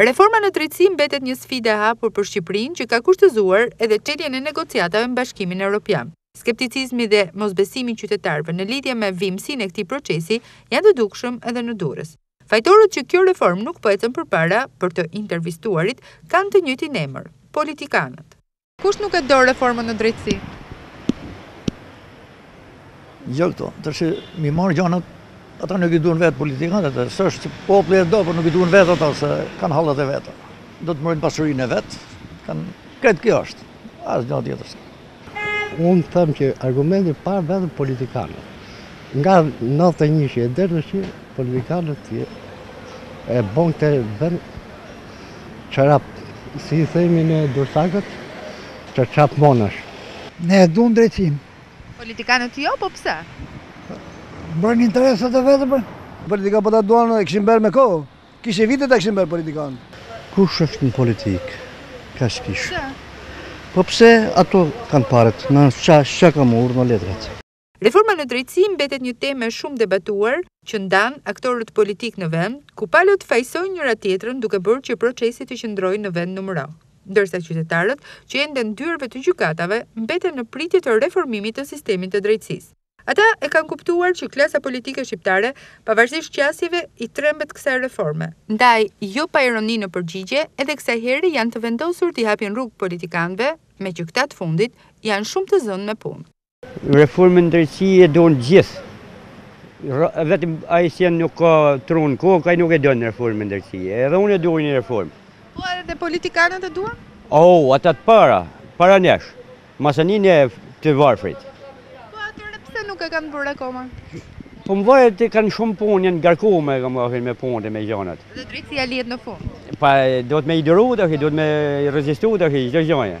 Reforma në drejtësi mbetet një sfidë e hapur për Shqipërinë që ka kushtëzuar edhe çeljen e negociatave me Bashkimin Europian. Skepticizmi dhe mosbesimi i qytetarëve në lidhje me vijimësinë e këtij procesi janë të dukshëm edhe në Durrës. Fajtorët që kjo reformë nuk po ecën përpara, për të intervistuarit, kanë të njëjtin emër, politikanët. Kush nuk e do reformën në drejtësi? Jo këto, tërësi me i marrë gjanat, ata nuk e duan vetë politikanët, se është që populli e do, por po nuk e duan vetë ata, se kanë hallet e veta. Do të marrin pasurinë e vet, kanë krejt kjo është, asnjë gjë tjetër. Unë të them që argumenti i parë vetëm politikanët. Nga 91 që e deri tani që politikanët e bon të bënë çorap, si i themi ne durrsakët, çorap monash. Ne e duam drejtësinë. Politikanët jo, po pse? Bëjnë interesat e veta po. Politikanët po ta duan ta kishin bërë me kohë. Kishte vite ta kishin bërë politikanët. Kush është në politikë? Kaq kish. Pse? Po pse ato kanë paret, na çka kemi, urdhëro letrat. Reforma në drejtësi mbetet një temë e shumëdebatuar, që ndan aktorët politikë në vend, ku palët fajësojnë njëra-tjetrën duke bërë që procesi të qëndrojë në vend numëro, ndërsa qytetarët, që enden dyerve të gjykatave, mbeten në pritje të reformimit të sistemit të drejtësisë. Ata e kanë kuptuar që klasa politike shqiptare, pavarësisht qasjeve, i trembet kësaj reforme. Ndaj, jo pa ironi në përgjigje, edhe kësaj here janë të vendosur t'i hapin rrugë politikanëve, meqë këta të fundit, janë shumë të zënë me punë. Reformën në drejtësi e dun gjithë. Vetëm ai që nuk ka tru në kokë, ai nuk e do reformën në drejtësi. Edhe unë e du një reformë. Po edhe politikanët e duan? Oh, ata të para, para nesh. Masanej ne të varfrit. Po atëherë pse nuk e kanë bërë akoma? Po më vajtën të kenë shumë punë, janë ngarkuar me, me punë dhe me gjanat. Dhe drejtësia lihet në fund. Pa duhet me i duru t'hi, duhet me i rezistu t'hi, çdo gjoje.